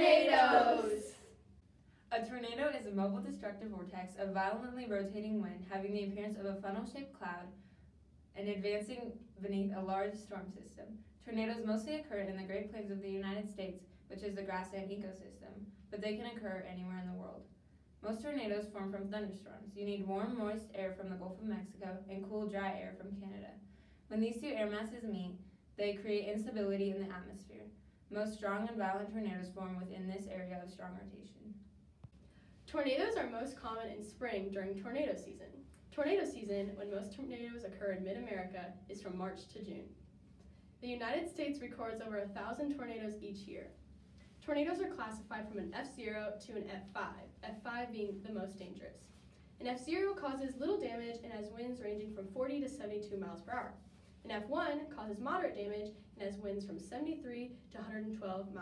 Tornadoes! A tornado is a mobile destructive vortex of violently rotating wind having the appearance of a funnel shaped cloud and advancing beneath a large storm system. Tornadoes mostly occur in the Great Plains of the United States, which is the grassland ecosystem, but they can occur anywhere in the world. Most tornadoes form from thunderstorms. You need warm, moist air from the Gulf of Mexico and cool, dry air from Canada. When these two air masses meet, they create instability in the atmosphere. Most strong and violent tornadoes form within this area of strong rotation. Tornadoes are most common in spring during tornado season. Tornado season, when most tornadoes occur in mid-America, is from March to June. The United States records over a thousand tornadoes each year. Tornadoes are classified from an F0 to an F5, F5 being the most dangerous. An F0 causes little damage and has winds ranging from 40 to 72 miles per hour. An F1 causes moderate damage and has winds from 73 to 112 miles